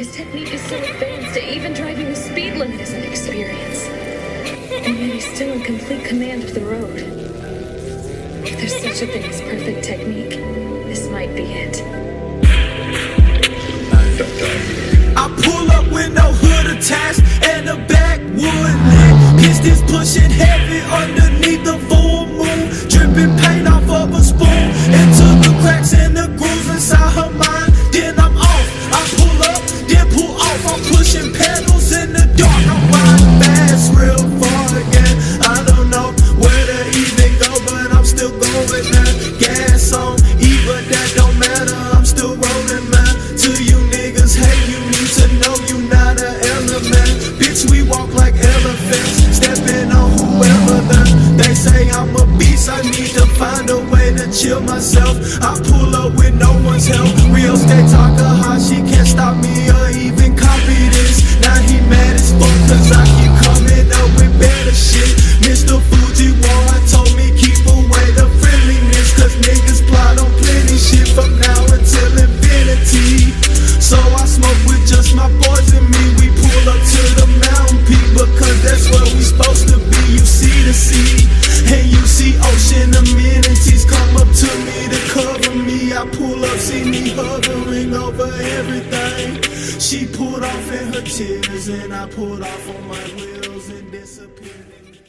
His technique is so advanced that even driving the speed limit is an experience. And yet he's still in complete command of the road. If there's such a thing as perfect technique, this might be it. I pull up with no hood attached and a backwood lit. Pistons pushing heavy underneath the full moon. Dripping I'm man. Gas on, E, that don't matter. I'm still rolling, man. To you niggas, hey, you need to know you not an element. Bitch, we walk like elephants, stepping on whoever the. They say I'm a beast, I need to find a way to chill myself. I pull up with no one's help. Real estate she can't stop me or even copy this. Now he mad as fuck, hovering over everything. She pulled off in her tears, and I pulled off on my wheels and disappeared.